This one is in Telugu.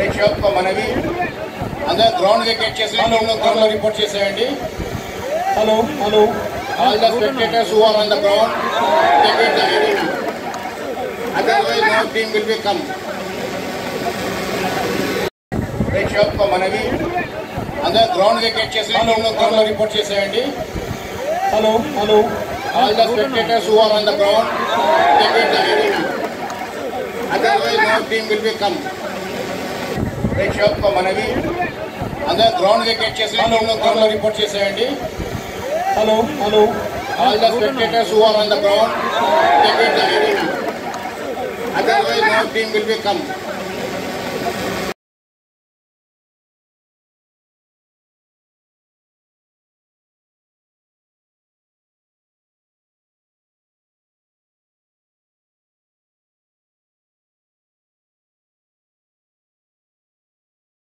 ప్రేక్షకు మనవి అందరూ గ్రౌండ్ వికెట్ చేసి గ్రౌండ్లో రిపోర్ట్ చేసేయండి. Hello hello. All the spectators who are on the ground the area otherwise no team will be come ప్రేక్షకు మనవి అందరూ గ్రౌండ్ వికెట్ చేసి గ్రౌండ్లో రిపోర్ట్ చేసేయండి. Hello hello. All the spectators who are on the ground the area otherwise no team will be come ప్రేక్షకులకు మనవి అందరూ గ్రౌండ్ వికెట్ చేసి గ్రౌండ్లో రిపోర్ట్ చేసేయండి hello hello all the spectators who are on the ground, they get the heading. Otherwise, no team will be come.